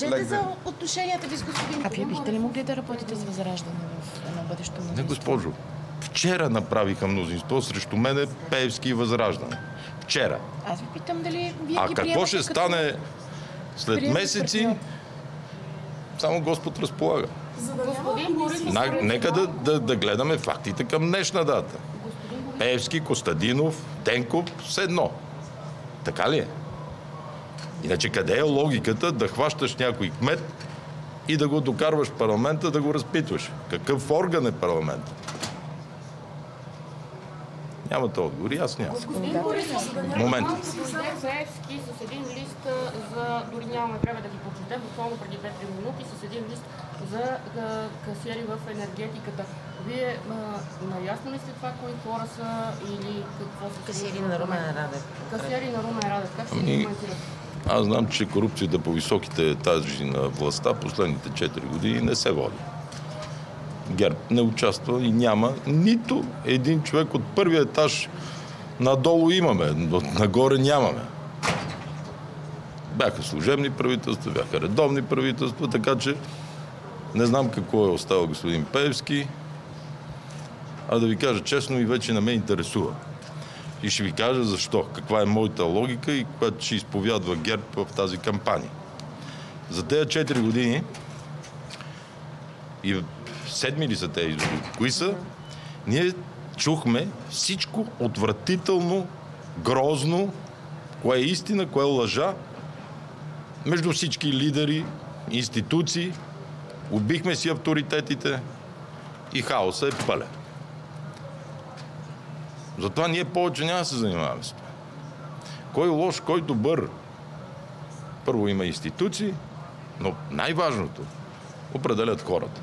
Кажете за отношенията ви с господин А вие бихте ли могли да работите с възраждане в едно бъдещо мнозинство? Не, госпожо. Вчера направиха мнозинство срещу мене Пеевски и Възраждане. Вчера. Аз ви питам дали вие А ги какво ще като стане след месеци, партньор? само Господ разполага. Господин Борисов, На, нека да, да, да гледаме фактите към днешна дата. Пеевски, Костадинов, Денков с едно. Така ли е? Иначе къде е логиката да хващаш някой кмет и да го докарваш в парламента да го разпитваш? Какъв орган е парламент? Нямате отговори, аз нямам. Господин Борисов, Момент. Пеевски с един лист а, за, дори нямаме време да ги прочетем, буквално преди 2-3 минути, с един лист за касиери в енергетиката. Вие а, наясно ли сте това, кои хора са или какво са? Касиери на Румен Радев. Касиери на Румен Радев. Как ще Ами, ги коментирате? Аз знам, че корупцията по високите етажи на властта последните 4 години не се води. ГЕРБ не участва и няма нито един човек от първия етаж надолу имаме, но нагоре нямаме. Бяха служебни правителства, бяха редовни правителства, така че не знам какво е оставил господин Пеевски, а да ви кажа честно и вече не ме интересува. И ще ви кажа защо, каква е моята логика и която ще изповядва ГЕРБ в тази кампания. За тези 4 години и седми ли са тези кои са, ние чухме всичко отвратително, грозно, кое е истина, кое е лъжа, между всички лидери, институции, убихме си авторитетите и хаоса е пълен. Затова ние повече няма да се занимаваме с това. Кой е лош, кой добър? Първо има институции, но най-важното определят хората.